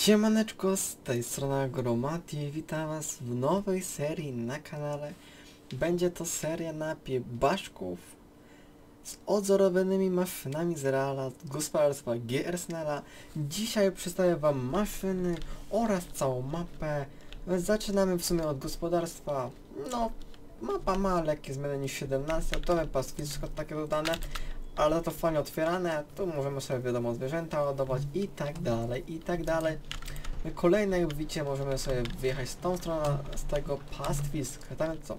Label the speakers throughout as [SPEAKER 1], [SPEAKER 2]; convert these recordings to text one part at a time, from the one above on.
[SPEAKER 1] Siemaneczko, z tej strony Gromati, witam was w nowej serii na kanale. Będzie to seria na baszków z odzorowanymi maszynami z Reala, gospodarstwa GRSNL-a. Dzisiaj przedstawię wam maszyny oraz całą mapę. Zaczynamy w sumie od gospodarstwa. No, mapa ma lekkie zmiany niż 17, to pastwisko takie dodane, ale to fajnie otwierane, tu możemy sobie wiadomo zwierzęta ładować i tak dalej, i tak dalej. Kolejne jak widzicie możemy sobie wyjechać z tą stroną, z tego pastwiska, tak co?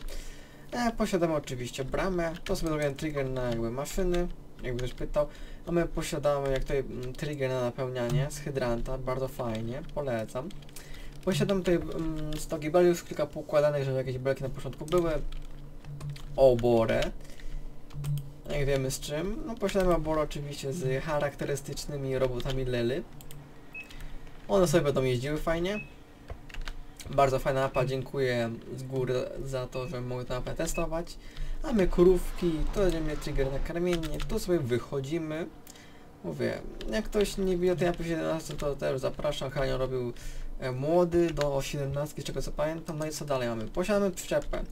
[SPEAKER 1] E, posiadamy oczywiście bramę, to sobie zrobiłem trigger na jakby maszyny, jakby ktoś pytał. A my posiadamy jak tutaj mm, trigger na napełnianie z hydranta, bardzo fajnie, polecam. Posiadam tutaj mm, 100 gibeli, już kilka poukładanych, żeby jakieś belki na początku były. Oborę. Jak wiemy z czym. No posiadamy oborę oczywiście z charakterystycznymi robotami Lely. One sobie będą jeździły fajnie. Bardzo fajna mapa, dziękuję z góry za to, że mogę tę mapę testować. Mamy krówki, to będziemy trigger na karmienie, tu sobie wychodzimy. Mówię, jak ktoś nie o tej mapie 17, to też zapraszam, Hanion robił e, młody do 17, z czego co pamiętam. No i co dalej mamy? Posiadamy przyczepę.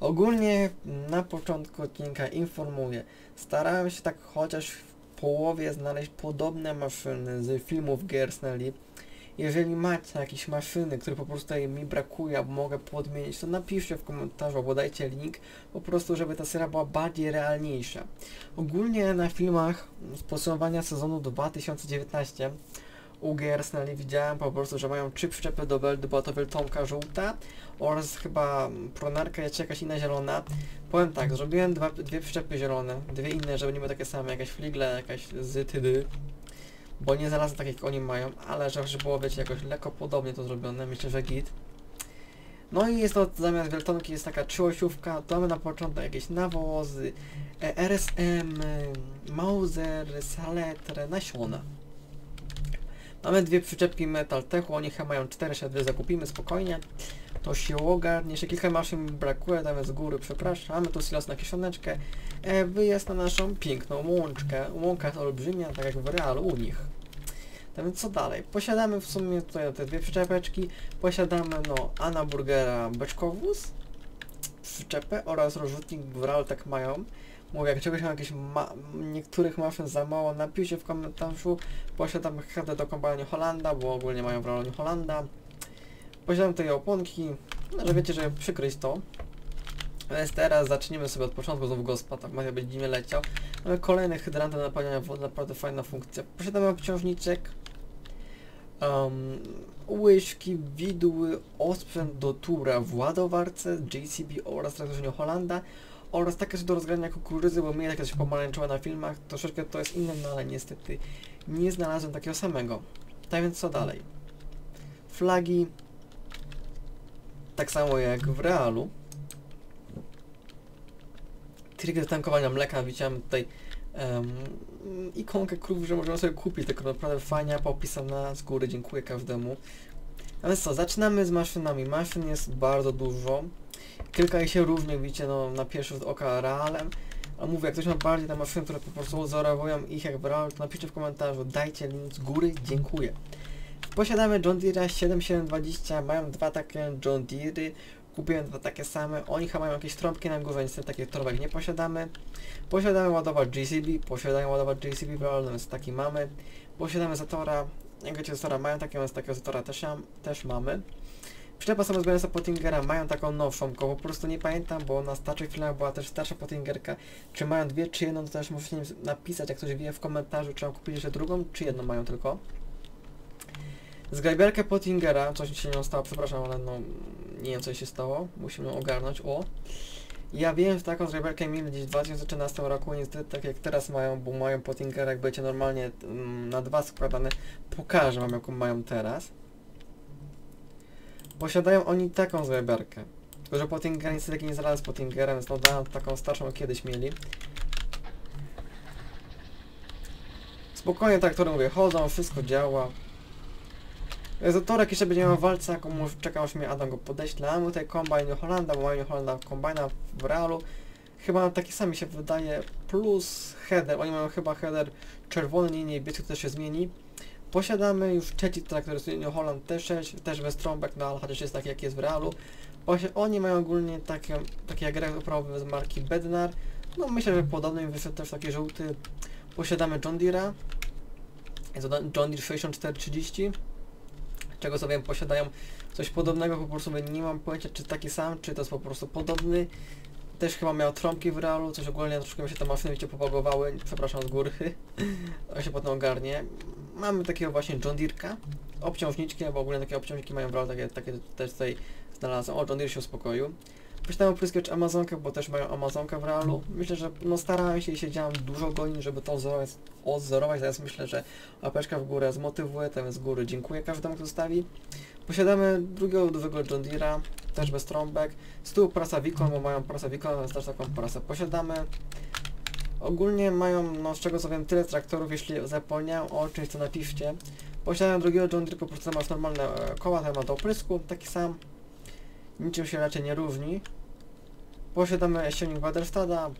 [SPEAKER 1] Ogólnie na początku odcinka informuję, starałem się tak chociaż w połowie znaleźć podobne maszyny z filmów Gersnelli. Jeżeli macie jakieś maszyny, które po prostu mi brakuje, albo mogę podmienić, to napiszcie w komentarzu, albo dajcie link, po prostu, żeby ta seria była bardziej realniejsza. Ogólnie na filmach z podsumowania sezonu 2019 u Gersnelli widziałem po prostu, że mają trzy przyczepy do beldy, była to Wieltomka żółta oraz chyba Pronarka jest jakaś inna zielona. Powiem tak, zrobiłem dwa, dwie przyczepy zielone, dwie inne, żeby nie były takie same, jakaś fligle, jakaś zytydy. Bo nie znalazłem takich jak oni mają, ale żeby było wiecie jakoś lekko podobnie to zrobione, myślę, że git. No i jest to zamiast wieltonki jest taka trzyosiówka, mamy na początek jakieś nawozy, e, RSM, Mauser, Saletre, nasiona. Mamy dwie przyczepki Metal Techu, oni chyba mają cztery, się dwie zakupimy spokojnie. To się ogarnie, jeszcze kilka maszyn brakuje, nawet z góry przepraszam. Mamy tu silos na kieszoneczkę. E, wyjazd na naszą piękną łączkę. Łąka jest olbrzymia, tak jak w realu u nich. Tak więc co dalej? Posiadamy w sumie tutaj te dwie przyczepeczki. Posiadamy no Anna Burgera beczkowóz, przyczepę oraz rozrzutnik realu tak mają. Mówię, jak czegoś mam jakieś ma niektórych maszyn za mało, napiszcie w komentarzu. Posiadam HD do kombajnu Holanda, bo ogólnie mają w rolnie Holanda. Posiadam tutaj oponki, no, że wiecie, żeby przykryć to. Więc teraz zaczniemy sobie od początku, znowu gospa, tak ma być dziwnie leciał. Mamy kolejne hydranty do napełniania wody, naprawdę fajna funkcja. Posiadamy obciążniczek, um, łyżki, widły, osprzęt do tura w ładowarce, JCB oraz traktorzeniu Holanda oraz takie do rozgrania kukurydzy, bo mnie takie coś pomarańczowe na filmach, troszeczkę to jest inne, no ale niestety nie znalazłem takiego samego. Tak więc co dalej? Flagi, tak samo jak w realu. Trigger tankowania mleka, widziałem tutaj um, ikonkę krów, że możemy sobie kupić, tylko naprawdę fajnie popisana z góry, dziękuję każdemu. Ale co, zaczynamy z maszynami. Maszyn jest bardzo dużo. Kilka ich się różni, widzicie, no, na pierwszy rzut oka realem. A mówię, jak ktoś ma bardziej te maszyny, które po prostu wzorowują ich jak realu, to napiszcie w komentarzu, dajcie link z góry, dziękuję. Posiadamy John Deere 7720, mają dwa takie John Deere, kupiłem dwa takie same, oni chyba mają jakieś trąbki na górze, niestety takich trąbek nie posiadamy. Posiadamy ładowacz GCB, posiadamy ładowacz GCB, więc taki mamy. Posiadamy Zatora, jak wiecie Zatora mają takie, więc takiego Zatora też, też mamy. Przyczepa sama zbierająca Pottingera mają taką nowszą, po prostu nie pamiętam, bo na starszych filmach była też starsza Pottingerka. Czy mają dwie, czy jedną, to też możecie napisać, jak ktoś wie w komentarzu, czy mam kupić jeszcze drugą, czy jedną mają tylko. Zgrabiarkę Pottingera, coś się nie stało, przepraszam, ale no nie wiem co się stało, musimy ogarnąć, o. Ja wiem, że taką zgrabiarkę mieli gdzieś w 2013 roku, niestety tak jak teraz mają, bo mają Pottingera, jak będziecie normalnie mm, na dwa składane, pokażę wam jaką mają teraz. Posiadają oni taką zgrabiarkę. Tylko, że Pottinger niestety nie znalazł z Pottingerem, więc no dałem taką starszą, kiedyś mieli. Spokojnie traktory mówię, chodzą, wszystko działa. Zatorek jeszcze będzie miał walce, jaką czekał, aż mnie Adam go podeśle. Mamy tutaj kombajn New Hollanda, bo mają New Hollanda kombajna w realu. Chyba taki sam mi się wydaje, plus header. Oni mają chyba header czerwony, nie niebieski, to też się zmieni. Posiadamy już trzeci traktor, jest New Holland T6, też bez trąbek, no ale chociaż jest taki jak jest w realu. Oni mają ogólnie takie, takie grę oprawowe z marki Bednar. No myślę, że podobny im wyszedł też taki żółty. Posiadamy John Deere'a. John Deere 6430. Czego co wiem posiadają coś podobnego, po prostu nie mam pojęcia czy taki sam, czy to jest po prostu podobny. Też chyba miał trąbki w realu, coś ogólnie troszkę mi się te maszyny wiecie popagowały, przepraszam z góry. to się potem ogarnie. Mamy takiego właśnie John Deere'ka, obciążniczki, bo ogólnie takie obciążniki mają w realu, takie, takie też tutaj znalazłem. O, John Deere się uspokoił. Posiadam opryskiwacz Amazonkę, bo też mają Amazonkę w realu. Myślę, że no starałem się i siedziałem dużo godzin, żeby to odzorować, odzorować. Teraz myślę, że łapeczka w górę zmotywuje, ten z góry dziękuję każdemu, kto stawi. Posiadamy drugiego nowego John Deere'a, też bez trąbek. Z tyłu prasa Vicon, bo mają prasa Vicon, więc też taką prasę posiadamy. Ogólnie mają, no z czego co wiem, tyle traktorów, jeśli zapomniałem o czymś, to napiszcie. Posiadam drugiego John Deere, po prostu masz normalne e, koła, ten ma do oprysku, taki sam. Niczym się raczej nie różni. Posiadamy silnik Waderstada.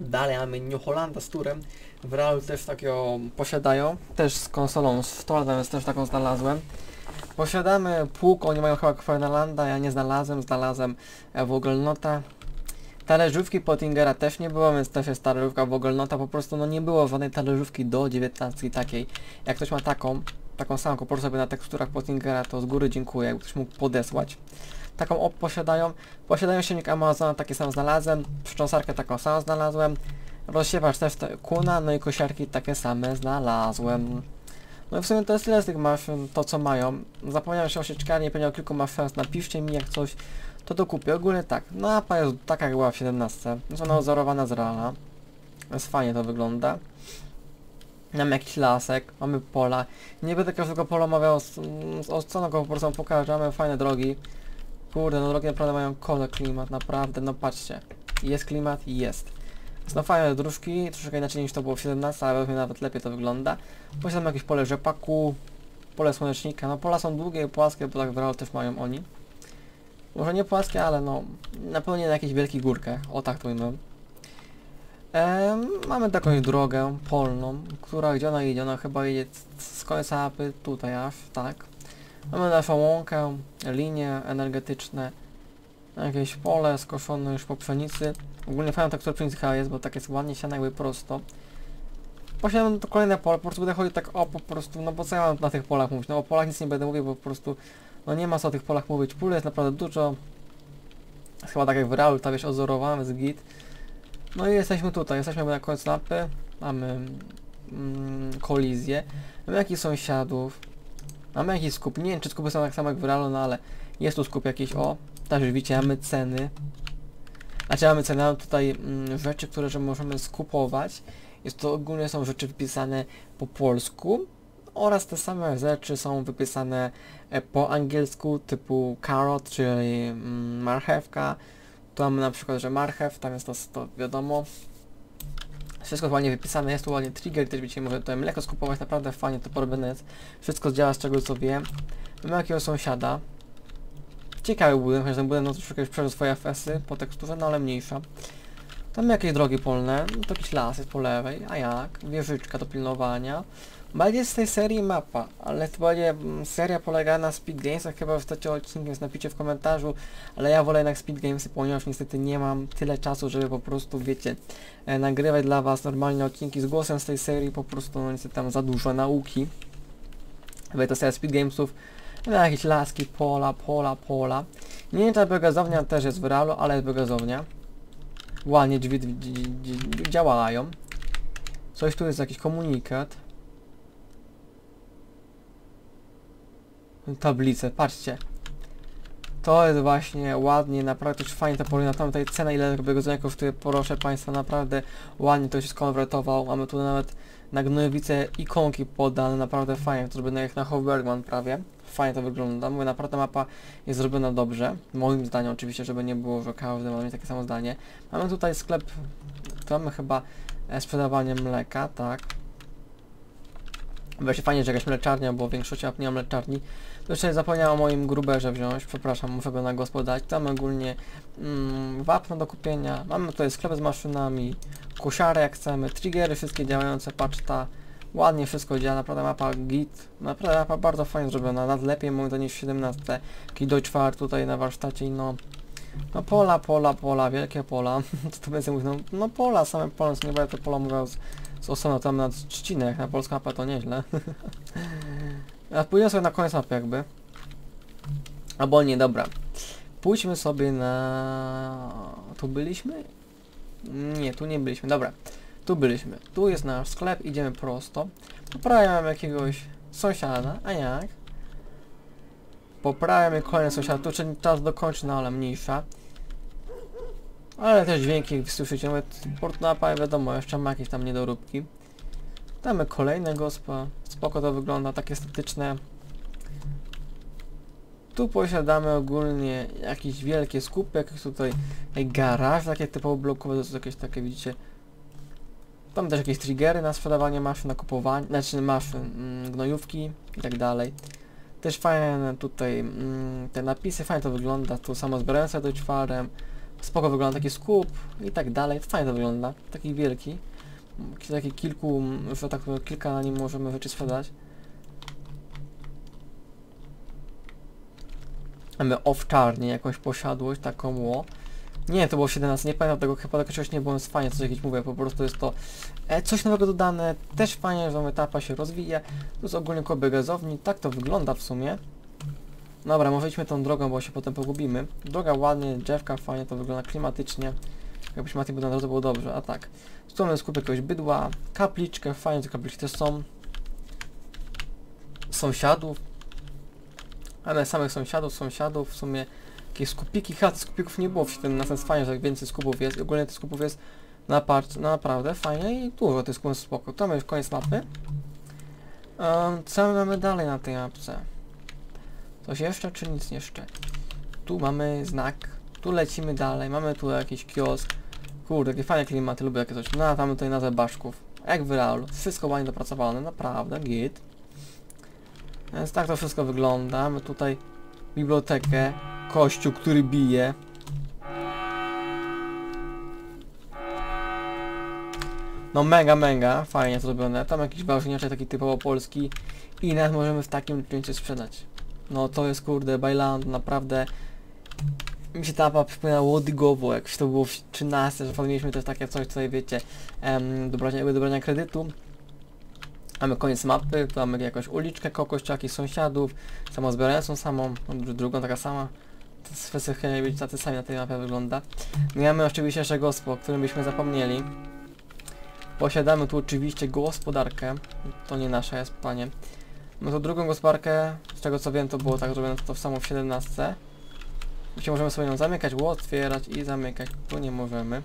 [SPEAKER 1] Dalej mamy New Hollanda z turem. W realu też takiego posiadają. Też z konsolą z więc też taką znalazłem. Posiadamy pług, oni mają chyba Quernalanda, ja nie znalazłem, znalazłem e, Wogelnota. Talerzówki Pottingera też nie było, więc też jest talerzówka Wogelnota, po prostu no nie było żadnej talerzówki do 19 takiej. Jak ktoś ma taką, taką samą, po prostu sobie na teksturach Pottingera, to z góry dziękuję, jakby ktoś mógł podesłać. Taką op posiadają. Posiadają silnik Amazona, taki sam znalazłem. Wstrząsarkę taką samą znalazłem. Rozsiewacz też te kuna, no i kosiarki takie same znalazłem. No i w sumie to jest tyle z tych maszyn, to co mają. Zapomniałem się o sieczkarni, pewnie o kilku maszynach, napiszcie mi jak coś, to dokupię. Ogólnie tak, mapa jest taka jak była w 17. Jest ona odzorowana z Reala. Jest fajnie to wygląda. Mamy jakiś lasek, mamy pola. Nie będę każdego pola omawiał z, z, od strony, go po prostu pokażę. Mamy fajne drogi. Kurde, no drogi naprawdę mają kole klimat, naprawdę, no patrzcie. Jest klimat? Jest. Są fajne dróżki, troszkę inaczej niż to było w 17, ale pewnie nawet lepiej to wygląda. Posiadam jakieś pole rzepaku, pole słonecznika, no pola są długie i płaskie, bo tak w też mają oni. Może nie płaskie, ale no, na pewno nie na jakichś wielkich górkach, o tak to ujmę. Ehm, mamy taką drogę polną, która gdzie ona idzie? Ona chyba idzie z końca apy tutaj aż, tak. Mamy naszą łąkę, linie energetyczne, jakieś pole skoszone już po pszenicy. Ogólnie fajna tekstura pszenicy chyba jest, bo tak jest ładnie siana jakby prosto. Posiadam to kolejne pole, po prostu będę chodził tak o po prostu, no bo co ja mam na tych polach mówić? No o polach nic nie będę mówił, bo po prostu no nie ma co o tych polach mówić. Pól jest naprawdę dużo. Chyba tak jak w realu, ta wieś ozorowana, z git. No i jesteśmy tutaj, jesteśmy na końcu mapy. Mamy mm, kolizję. Mamy jakichś sąsiadów. Mamy jakiś skup. Nie wiem czy skupy są tak samo jak w no ale jest tu skup jakiś. O, też widzicie, mamy ceny. Znaczy mamy ceny, mamy tutaj mm, rzeczy, które że możemy skupować. Jest to ogólnie są rzeczy wypisane po polsku oraz te same rzeczy są wypisane e, po angielsku typu carrot, czyli mm, marchewka. Tu mamy na przykład, że marchew, tam jest to, to wiadomo. Wszystko ładnie wypisane, jest tu ładnie trigger, też widzicie, może tutaj mleko skupować, naprawdę fajnie to porobione jest. Wszystko działa z czego co. Mamy jakiegoś sąsiada. Ciekawy budynek, chociaż ten budynek no, troszeczkę już przeżył swoje fesy po teksturze, no ale mniejsza. Tam jakieś drogi polne, no to jakiś las jest po lewej, a jak? Wieżyczka do pilnowania. Bardziej z tej serii mapa, ale to bardziej mm, seria polega na Speed Gamesach, chyba chcecie odcinek, więc napiszcie w komentarzu, ale ja wolę jednak Speed Gamesy, ponieważ niestety nie mam tyle czasu, żeby po prostu, wiecie, e, nagrywać dla was normalne odcinki z głosem z tej serii, po prostu no niestety tam za dużo nauki. Bo to seria Speed Gamesów, no, jakieś laski, pola, pola, pola. Nie wiem, czy biogazownia też jest w realu, ale jest biogazownia. Ładnie drzwi działają. Coś tu jest, jakiś komunikat. Tablice, patrzcie. To jest właśnie ładnie, naprawdę już fajnie to tam tutaj cena ile biogazownia kosztuje, proszę Państwa, naprawdę ładnie to się skonwertował. Mamy tu nawet na gnojowice ikonki podane, naprawdę fajnie, to zrobione jak na Hoverman prawie. Fajnie to wygląda, mówię, naprawdę mapa jest zrobiona dobrze, moim zdaniem oczywiście, żeby nie było, że każdy ma mieć takie samo zdanie. Mamy tutaj sklep, tu mamy chyba e, sprzedawanie mleka, tak. Będzie fajnie, że jakaś mleczarnia, bo w większości nie ma mleczarni. Jeszcze zapomniałem o moim gruberze wziąć, przepraszam, muszę go na gospodać. Tam ogólnie mm, wapno do kupienia. Mamy tutaj sklep z maszynami, kosiarę jak chcemy, triggery wszystkie działające, paczta, Ładnie wszystko działa, naprawdę mapa git. Naprawdę mapa bardzo fajnie zrobiona, nawet lepiej moim zdaniem niż w 17. Taki Deutschfahrt tutaj na warsztacie i no... No pola, pola, pola, wielkie pola. To będzie mówić? No, no pola, same pola, nie będę te pola mówił z, z osobą tam na trzcinę, jak na polską mapę to nieźle. A pójdę sobie na koniec mapy jakby. Albo nie, dobra. Pójdźmy sobie na... Tu byliśmy? Nie, tu nie byliśmy, dobra. Tu byliśmy. Tu jest nasz sklep, idziemy prosto. Poprawiam jakiegoś sąsiada, a jak? Poprawiamy kolejny sąsiad, tu czy czas dokończy, no ale mniejsza. Ale też dźwięki słyszycie, nawet portnapa wiadomo, jeszcze ma jakieś tam niedoróbki. Damy kolejne gospa, spoko to wygląda, takie estetyczne. Tu posiadamy ogólnie jakieś wielkie skupy, jakieś tutaj garaż, takie typowo blokowe, to są jakieś takie, widzicie, tam też jakieś triggery na sprzedawanie maszyn, na kupowanie, znaczy maszyn, mm, gnojówki i tak dalej. Też fajne tutaj mm, te napisy, fajnie to wygląda, tu samo zbierałem sobie do czwarem, spoko wygląda taki skup i tak dalej, fajnie to wygląda, taki wielki. Taki kilku, że tak powiem, kilka na nim możemy rzeczy sprzedać. Mamy owczarnię, jakąś posiadłość, taką ło. Nie, to było 17, nie pamiętam tego, chyba tego czegoś nie było, jest fajnie, coś jakieś mówię, po prostu jest to e, coś nowego dodane, też fajnie, że etapa się rozwija, jest ogólnie koby gazowni, tak to wygląda w sumie. Dobra, może idźmy tą drogą, bo się potem pogubimy. Droga ładnie, drzewka fajnie, to wygląda klimatycznie. Jakbyś Mati był na drodze, było dobrze, a tak. Mamy skup jakiegoś bydła, kapliczkę, fajnie, te kapliczki też są. Sąsiadów. Ale samych sąsiadów, sąsiadów, w sumie jakieś skupiki, chat skupików nie było w 17, jest fajnie, że więcej skupów jest. Ogólnie tych skupów jest na part, naprawdę fajnie i dużo tych skupów spoko. To już koniec mapy. Um, co my mamy dalej na tej mapce? Coś jeszcze, czy nic jeszcze? Tu mamy znak, tu lecimy dalej, mamy tu jakiś kiosk. Kurde, jakie fajne klimaty, lubię takie coś. No, a tam tutaj nazwę Baszków. Jak w realu. Wszystko ładnie dopracowane, naprawdę, git. Więc tak to wszystko wygląda. Mamy tutaj bibliotekę, kościół, który bije. No mega, mega, fajnie zrobione. Tam jakiś ważniejszy, taki typowo polski. I nawet możemy w takim kliencie sprzedać. No to jest kurde, Bailand, naprawdę mi się ta mapa przypomina łodygowo, jak to było w 13, że mieliśmy też takie coś, tutaj wiecie, um, dobrania, dobrania kredytu. Mamy koniec mapy, tu mamy jakąś uliczkę jakichś sąsiadów, samo zbierającą samą, drugą taka sama. Wszyscy chcieli być tacy sami na tej mapie wygląda. No mamy oczywiście jeszcze gospo, o którym byśmy zapomnieli. Posiadamy tu oczywiście gospodarkę, to nie nasza jest, panie. Mamy tu drugą gospodarkę, z tego co wiem to było tak zrobione to samo w 17. Gdzie możemy sobie ją zamykać, otwierać i zamykać. Tu nie możemy.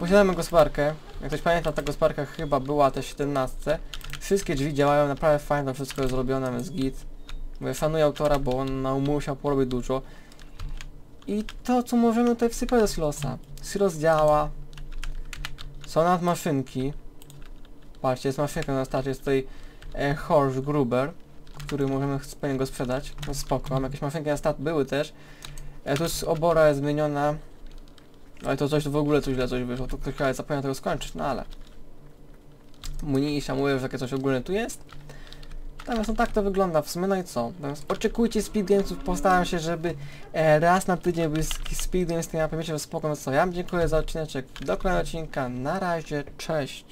[SPEAKER 1] Posiadamy gospodarkę. Jak ktoś pamięta, ta gospodarka chyba była też 17. Wszystkie drzwi działają, naprawdę fajnie, to wszystko jest zrobione, jest git. Mówię, szanuję autora, bo on na musiał porobić dużo. I to, co możemy tutaj wsypać do silosa. Silos działa. Są nawet maszynki. Patrzcie, jest maszynka na starcie, jest tutaj e, Horse Gruber który możemy wspólnie go sprzedać. No spoko, mam jakieś maszynki na stat, były też. E, tu jest obora jest zmieniona. Ale to coś w ogóle coś źle coś wyszło, to ktoś chyba zapomniał tego skończyć, no ale. Mniejsza mówię, że takie coś ogólne tu jest. Natomiast no tak to wygląda w sumie, no i co? Natomiast oczekujcie Speed Gamesów, postaram się, żeby e, raz na tydzień był Speed Games, to ja wiecie, że spoko, no co, ja dziękuję za odcineczek, do kolejnego odcinka, na razie, cześć!